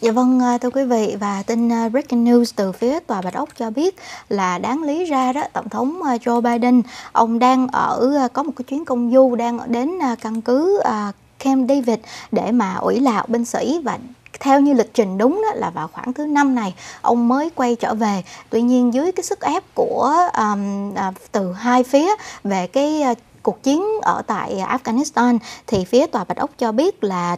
Dạ vâng, ờ, thưa quý vị và tin breaking news từ phía Tòa Bạch Ốc cho biết là đáng lý ra đó Tổng thống Joe Biden ông đang ở có một cái chuyến công du đang đến căn cứ Camp David để mà ủy lạo binh sĩ. Và theo như lịch trình đúng đó là vào khoảng thứ năm này ông mới quay trở về. Tuy nhiên dưới cái sức ép của um, từ hai phía về cái uh, cuộc chiến ở tại Afghanistan thì phía tòa Bạch Ốc cho biết là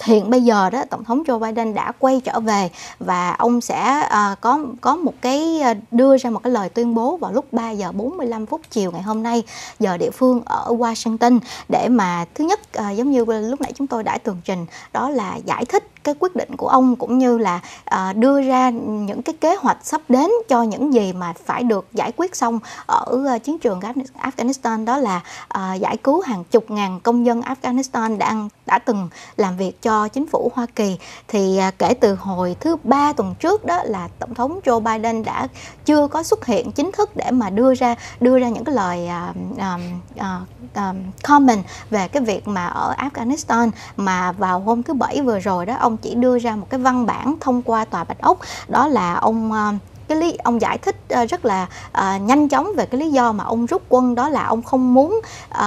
hiện bây giờ đó tổng thống Joe Biden đã quay trở về và ông sẽ uh, có có một cái uh, đưa ra một cái lời tuyên bố vào lúc 3 giờ 45 phút chiều ngày hôm nay giờ địa phương ở Washington để mà thứ nhất uh, giống như lúc nãy chúng tôi đã tường trình đó là giải thích cái quyết định của ông cũng như là uh, đưa ra những cái kế hoạch sắp đến cho những gì mà phải được giải quyết xong ở uh, chiến trường Afghanistan. Đó là uh, giải cứu hàng chục ngàn công dân Afghanistan đang đã từng làm việc cho chính phủ Hoa Kỳ. Thì à, kể từ hồi thứ ba tuần trước đó là tổng thống Joe Biden đã chưa có xuất hiện chính thức để mà đưa ra đưa ra những cái lời uh, um, uh, um, comment về cái việc mà ở Afghanistan. Mà vào hôm thứ bảy vừa rồi đó ông chỉ đưa ra một cái văn bản thông qua tòa bạch ốc. Đó là ông uh, cái lý ông giải thích uh, rất là uh, nhanh chóng về cái lý do mà ông rút quân. Đó là ông không muốn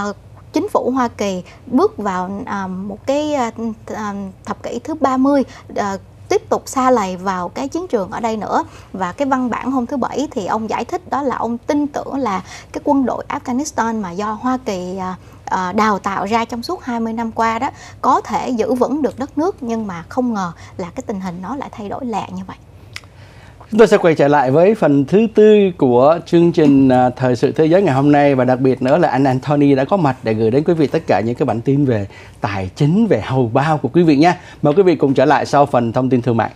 uh, chính phủ Hoa Kỳ bước vào à, một cái à, à, thập kỷ thứ 30 tiếp tục xa lầy vào cái chiến trường ở đây nữa và cái văn bản hôm thứ bảy thì ông giải thích đó là ông tin tưởng là cái quân đội Afghanistan mà do Hoa Kỳ đào tạo ra trong suốt 20 năm qua đó, có thể giữ vững được đất nước, nhưng mà không ngờ là cái tình hình nó lại thay đổi lẹ như vậy. Chúng tôi sẽ quay trở lại với phần thứ tư của chương trình à, Thời sự Thế giới ngày hôm nay và đặc biệt nữa là anh Anthony đã có mặt để gửi đến quý vị tất cả những cái bản tin về tài chính, về hầu bao của quý vị nha. Mời quý vị cùng trở lại sau phần thông tin thương mại.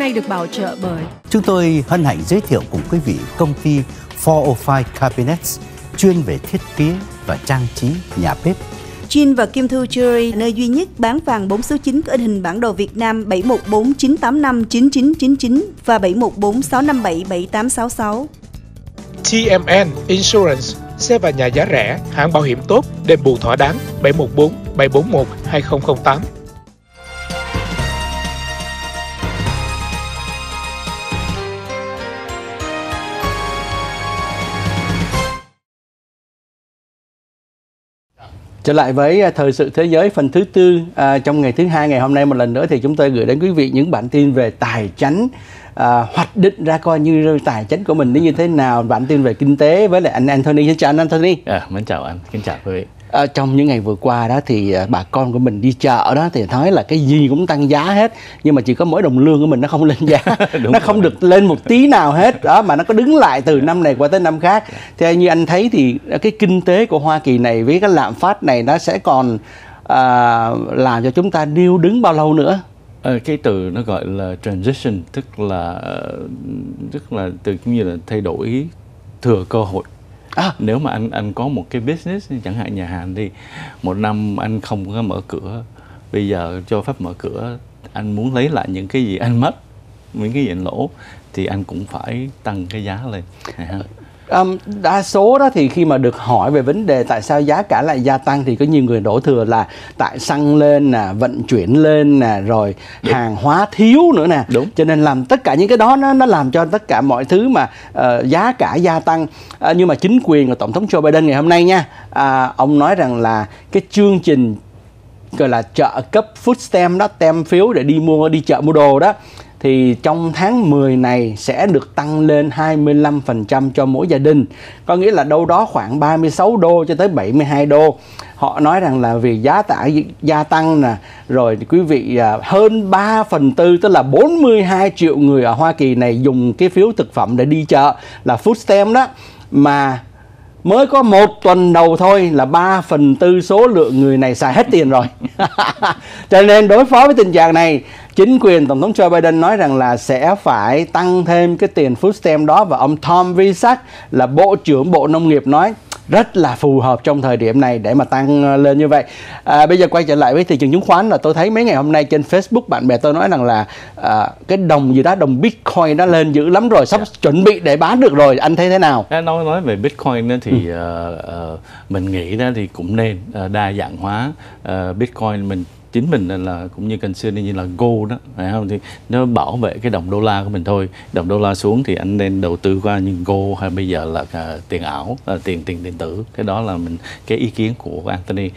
Nay được bảo trợ bởi Chúng tôi hân hạnh giới thiệu cùng quý vị công ty 405 Cabinets chuyên về thiết kế và trang trí nhà bếp. Jin và Kim Thu Jewelry, nơi duy nhất bán vàng 4 số 9 có in hình bản đồ Việt Nam 714 985 9999 và 714 657 7866. TMN Insurance, xe và nhà giá rẻ, hãng bảo hiểm tốt, đền bù thỏa đáng 714 741 2008. Trở lại với à, thời sự thế giới phần thứ tư à, trong ngày thứ hai ngày hôm nay một lần nữa thì chúng tôi gửi đến quý vị những bản tin về tài chính à, hoạch định ra coi như tài chính của mình như thế nào bản tin về kinh tế với lại anh Anthony. Xin chào anh Anthony. À, mến chào anh. Kính chào quý vị. À, trong những ngày vừa qua đó thì à, bà con của mình đi chợ đó thì nói là cái gì cũng tăng giá hết nhưng mà chỉ có mỗi đồng lương của mình nó không lên giá. Nó không rồi. được lên một tí nào hết. Đó mà nó có đứng lại từ năm này qua tới năm khác. Theo như anh thấy thì cái kinh tế của Hoa Kỳ này với cái lạm phát này nó sẽ còn à, làm cho chúng ta điêu đứng bao lâu nữa? À, cái từ nó gọi là transition tức là tức là từ như là thay đổi thừa cơ hội à. nếu mà anh anh có một cái business, chẳng hạn nhà hàng đi, một năm anh không có mở cửa, bây giờ cho phép mở cửa, anh muốn lấy lại những cái gì anh mất, những cái gì anh lỗ, thì anh cũng phải tăng cái giá lên Um, đa số đó thì khi mà được hỏi về vấn đề tại sao giá cả lại gia tăng thì có nhiều người đổ thừa là tại xăng lên nè vận chuyển lên nè rồi Đúng. hàng hóa thiếu nữa nè Đúng. cho nên làm tất cả những cái đó nó nó làm cho tất cả mọi thứ mà uh, giá cả gia tăng uh, nhưng mà chính quyền của tổng thống Joe Biden ngày hôm nay nha uh, ông nói rằng là cái chương trình gọi là trợ cấp food stamp đó tem phiếu để đi mua đi chợ mua đồ đó thì trong tháng 10 này sẽ được tăng lên 25% cho mỗi gia đình. Có nghĩa là đâu đó khoảng 36 đô cho tới 72 đô. Họ nói rằng là vì giá cả gia tăng nè, rồi quý vị à, hơn 3 phần tư tức là 42 triệu người ở Hoa Kỳ này dùng cái phiếu thực phẩm để đi chợ là food stamp đó mà mới có một tuần đầu thôi là 3 phần tư số lượng người này xài hết tiền rồi. Cho nên đối phó với tình trạng này, chính quyền tổng thống Joe Biden nói rằng là sẽ phải tăng thêm cái tiền food stamp đó và ông Tom Vilsack là bộ trưởng bộ nông nghiệp nói rất là phù hợp trong thời điểm này để mà tăng ờ, lên như vậy. À, bây giờ quay trở lại với thị trường chứng khoán là tôi thấy mấy ngày hôm nay trên Facebook bạn bè tôi nói rằng là à, cái đồng gì đó đồng Bitcoin nó lên dữ lắm rồi, sắp yeah. Dạ. chuẩn bị để bán được rồi. Anh thấy thế nào? Nói nói về Bitcoin đó thì ừ. uh, uh, mình nghĩ đó thì cũng nên uh, đa dạng hóa uh, Bitcoin mình chính mình là cũng như cần xưa như là gold đó phải không? Thì nó bảo vệ cái đồng đô la của mình thôi. Đồng đô la xuống thì anh nên đầu tư qua những gold hay bây giờ là uh, tiền ảo uh, tiền tiền điện tử. Cái đó là mình cái ý kiến của Anthony.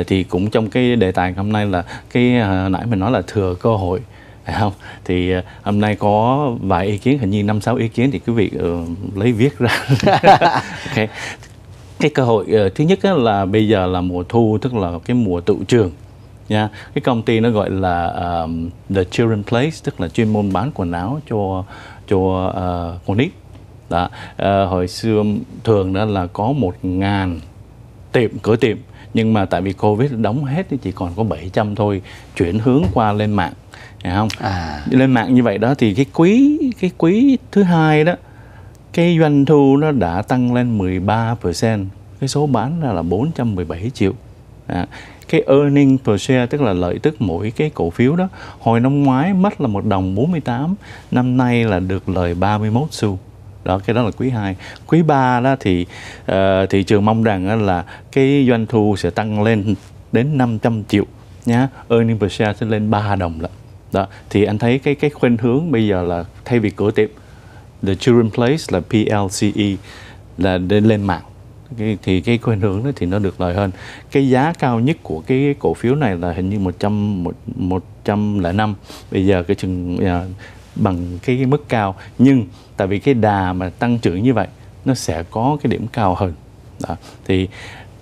Uh, thì cũng trong cái đề tài hôm nay là cái uh, nãy mình nói là thừa cơ hội phải không? Thì uh, hôm nay có vài ý kiến hình như năm sáu ý kiến thì quý vị uh, lấy viết ra. Okay. cái cơ hội uh, thứ nhất là bây giờ là mùa thu tức là cái mùa tự trường nha. Cái công ty nó gọi là um, The Children Place tức là chuyên môn bán quần áo cho cho uh, con nít. Đó. Uh, hồi xưa thường đó là có một ngàn tiệm cửa tiệm. Nhưng mà tại vì covid đóng hết thì chỉ còn có 700 thôi chuyển hướng qua lên mạng. Hiểu không? À. lên mạng như vậy đó thì cái quý cái quý thứ hai đó cái doanh thu nó đã tăng lên 13% cái số bán ra là 417 triệu. À, cái earning per share tức là lợi tức mỗi cái cổ phiếu đó hồi năm ngoái mất là một đồng 48 năm nay là được lời 31 xu. Đó cái đó là quý 2 quý 3 đó thì uh, thị trường mong rằng là cái doanh thu sẽ tăng lên đến 500 triệu nhá. Earning per share sẽ lên 3 đồng lận. Đó thì anh thấy cái cái khuynh hướng bây giờ là thay vì cửa tiệm the children place là PLCE là lên lên mạng thì cái khuynh hướng đó thì nó được lời hơn. Cái giá cao nhất của cái cổ phiếu này là hình như một trăm một một trăm lẻ năm. Bây giờ cái chừng uh, bằng cái, cái mức cao. Nhưng tại vì cái đà mà tăng trưởng như vậy nó sẽ có cái điểm cao hơn. Đó. thì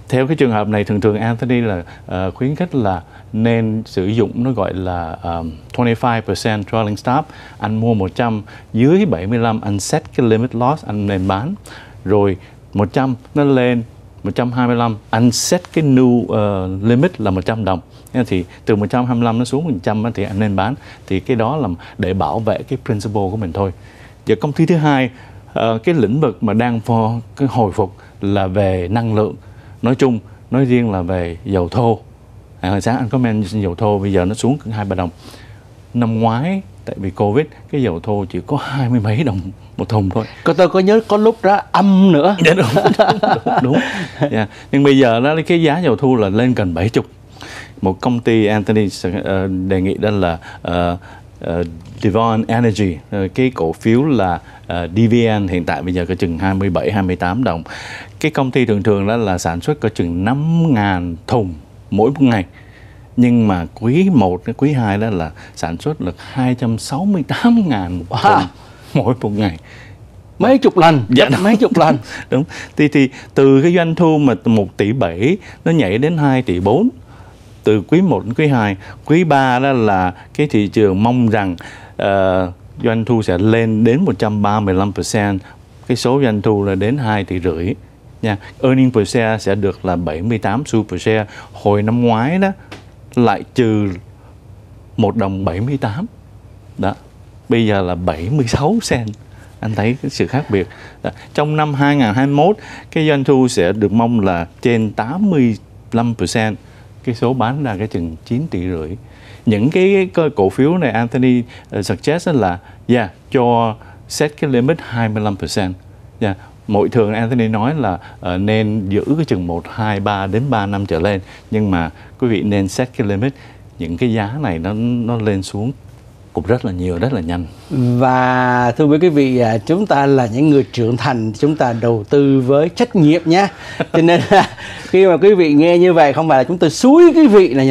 theo cái trường hợp này thường thường Anthony là uh, khuyến khích là nên sử dụng nó gọi là à, um, 25% trailing stop. Anh mua 100 dưới 75 anh set cái limit loss anh nên bán. Rồi 100 nó lên 125 anh set cái new uh, ờ, limit là 100 đồng. Thì từ 125 nó xuống 100 thì anh nên bán. Thì cái đó là để bảo vệ cái principle của mình thôi. Và công ty thứ hai uh, cái lĩnh vực mà đang for cái hồi phục là về năng lượng. Nói chung nói riêng là về dầu thô. À, hồi sáng anh có men dầu thô bây giờ nó xuống hai ba đồng. Năm ngoái tại vì covid cái dầu thô chỉ có hai mươi mấy đồng một thùng thôi có tôi có nhớ có lúc đó âm nữa dạ, đúng đúng, đúng, đúng. Yeah. Dạ. nhưng bây giờ đó cái giá dầu thô là lên gần 70 một công ty Anthony uh, đề nghị đó là uh, uh, Devon Energy uh, cái cổ phiếu là uh, DVN hiện tại bây giờ có chừng 27 28 đồng cái công ty thường thường đó là sản xuất có chừng 5.000 thùng mỗi một ngày nhưng mà quý 1 đến quý 2 đó là sản xuất được 268.000 Wow. thùng mỗi một ngày. Mấy chục lần. Dạ, mấy chục lần. Đúng. Thì thì từ cái doanh thu mà 1 tỷ 7 nó nhảy đến 2 tỷ 4 từ quý 1 đến quý 2 quý 3 đó là cái thị trường mong rằng ờ, doanh thu sẽ lên đến 135% cái số doanh thu là đến 2 tỷ rưỡi. Nha earning per share sẽ được là 78 xu per share. Hồi năm ngoái đó lại trừ 1 đồng 78 đó bây giờ là 76 sen anh thấy cái sự khác biệt Đó. trong năm 2021 cái doanh thu sẽ được mong là trên 85% cái số bán ra cái chừng 9 tỷ rưỡi những cái, cái cổ phiếu này Anthony uh, suggest là yeah, cho set cái limit 25% yeah. Mỗi thường Anthony nói là ờ, nên giữ cái chừng 1, 2, 3 đến 3 năm trở lên. Nhưng mà quý vị nên set cái limit. Những cái giá này nó nó lên xuống cũng rất là nhiều, rất là nhanh. Và thưa quý vị à, chúng ta là những người trưởng thành chúng ta đầu tư với trách nhiệm nhé. Cho nên là khi mà quý vị nghe như vậy không phải là chúng tôi xúi quý vị là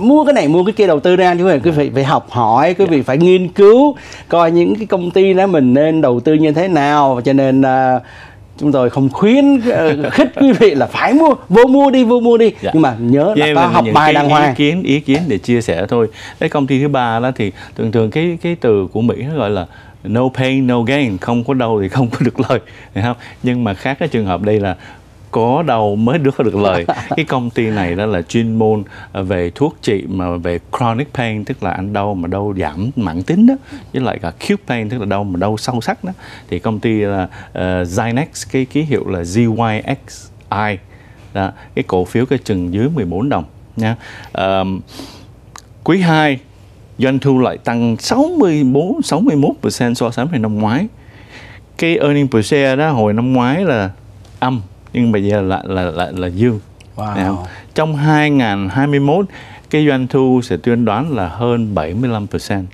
mua cái này mua cái kia đầu tư ra. Chứ quý vị phải học hỏi quý vị phải nghiên cứu coi những cái công ty đó mình nên đầu tư như thế nào. Cho nên à, chúng tôi không khuyến ờ, khích quý vị là phải mua vô mua đi vô mua đi. Dạ. nhưng mà nhớ là là học bài đàng ý hoàng kiến ý kiến để chia sẻ thôi. Cái công ty thứ ba đó thì thường thường cái cái từ của mỹ nó gọi là no pain no gain không có đâu thì không có được lời không? Nhưng mà khác cái trường hợp đây là có đâu mới được được lời. Cái công ty này đó là chuyên môn ờ, về thuốc trị mà về chronic pain tức là anh đau mà đau giảm mãn tính đó với lại cả acute pain tức là đau mà đau sâu sắc đó. Thì công ty là uh, Zynex cái ký hiệu là ZYXI đó, cái cổ phiếu cái chừng dưới 14 đồng nha. Ờm, quý 2 doanh thu lại tăng 64 61% so sánh với năm ngoái. Cái earning per share đó hồi năm ngoái là âm nhưng bây giờ lại là lại là dương Wow. Trong 2021 cái doanh thu sẽ tuyên đoán là hơn 75%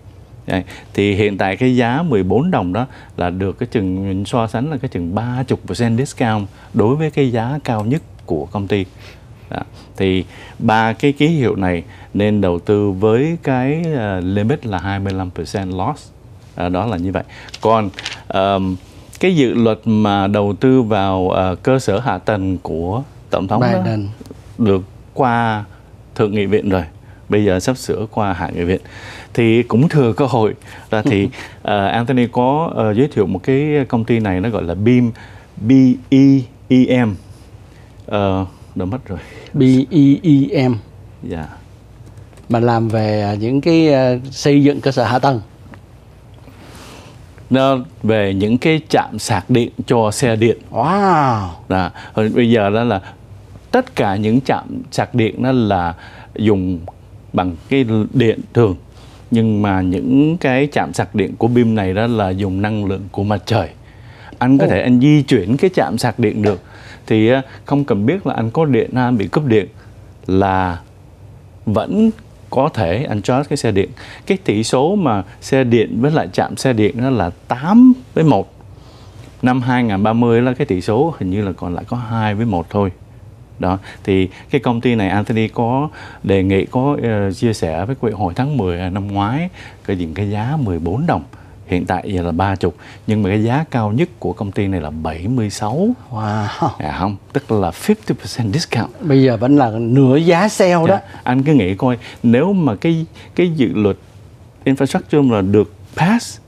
Đấy. Thì hiện tại cái giá 14 đồng đó là được cái chừng mình so sánh là cái chừng 30% discount đối với cái giá cao nhất của công ty. Đó. Thì ba cái ký hiệu này nên đầu tư với cái ờ, limit là 25% loss. À, đó là như vậy. Còn ờm, cái dự luật mà đầu tư vào ờ, cơ sở hạ tầng của tổng thống đó, Biden. được qua thượng nghị viện rồi bây giờ sắp sửa qua hạ nghị viện. Thì cũng thừa cơ hội là thì ờ, Anthony có ờ, giới thiệu một cái công ty này nó gọi là BEAM B E E M. Ờ đã mất rồi. BEEM dạ. Mà làm về à, những cái à, xây dựng cơ sở hạ tầng nó về những cái trạm sạc điện cho xe điện. Wow. Đó. Bây giờ đó là tất cả những trạm sạc điện đó là dùng bằng cái điện thường. Nhưng mà những cái trạm sạc điện của BIM này đó là dùng năng lượng của mặt trời. Anh có Ồ. thể anh di chuyển cái trạm sạc điện được. Thì á, không cần biết là anh có điện hay bị cúp điện. Là vẫn có thể anh charge cái xe điện. Cái tỷ số mà xe điện với lại chạm xe điện đó là 8 với 1 năm 2030 là cái tỷ số hình như là còn lại có 2 với 1 thôi. Đó thì cái công ty này Anthony có đề nghị có uh, chia sẻ với quỹ hội tháng 10 à, năm ngoái cái những cái giá 14 đồng hiện tại giờ là 30 nhưng mà cái giá cao nhất của công ty này là 76 wow à không tức là 50% discount bây giờ vẫn là nửa giá sale đó Dạ. Anh cứ nghĩ coi nếu mà cái cái dự luật infrastructure mà được pass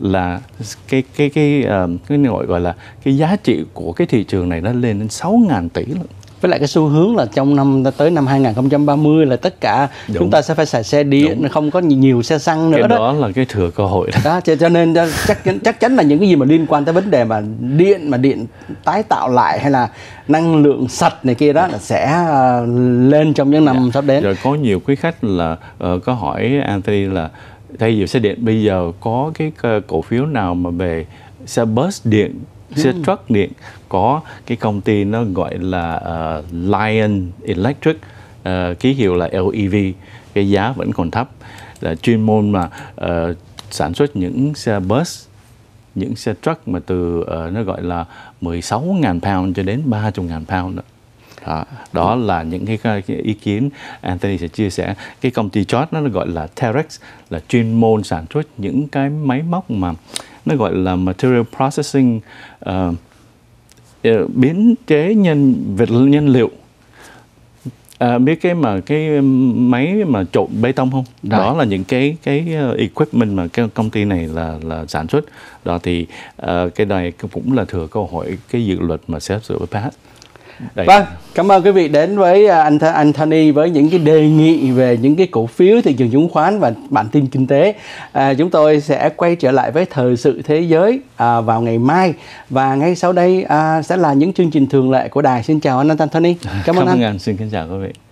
là cái cái cái uh, cái gọi gọi là cái giá trị của cái thị trường này nó lên đến 6.000 tỷ lận. Với lại cái xu hướng là trong năm tới năm 2030 là tất cả Đúng. chúng ta sẽ phải xài xe điện Đúng. không có nhiều xe xăng nữa Cái đó đó là cái thừa cơ hội đó. đó cho, cho nên chắc chắn- chắc chắn là những cái gì mà liên quan tới vấn đề mà điện mà điện tái tạo lại hay là năng lượng sạch này kia đó là sẽ à, lên trong những năm sắp đến Rồi có nhiều quý khách là ờ, có hỏi Anthony là thay vì xe điện bây giờ có cái cơ- cổ phiếu nào mà về xe bus điện, Ừ. xe truck điện có cái công ty nó gọi là uh, Lion Electric uh, ký hiệu là LEV cái giá vẫn còn thấp là chuyên môn mà uh, sản xuất những xe bus những xe truck mà từ uh, nó gọi là 16.000 pound cho đến 30.000 pound nữa. Đó, đó là những cái, ý kiến Anthony sẽ chia sẻ cái công ty chót nó gọi là Terex là chuyên môn sản xuất những cái máy móc mà nó gọi là material processing uh, biến chế nhân vật nhân liệu À, biết cái mà cái máy mà trộn bê tông không? Rồi. Đó là những cái cái equipment mà cái công ty này là là sản xuất. Đó thì uh, cái này cũng là thừa câu hỏi cái dự luật mà xét sửa pass. Đây. Vâng, cảm ơn quý vị đến với à, anh anh Thani với những cái đề nghị về những cái cổ phiếu thị trường chứng khoán và bản tin kinh tế. À, chúng tôi sẽ quay trở lại với thời sự thế giới à, vào ngày mai và ngay sau đây à, sẽ là những chương trình thường lệ của đài. Xin chào anh Anthony. Cảm ơn anh. Xin kính chào quý vị.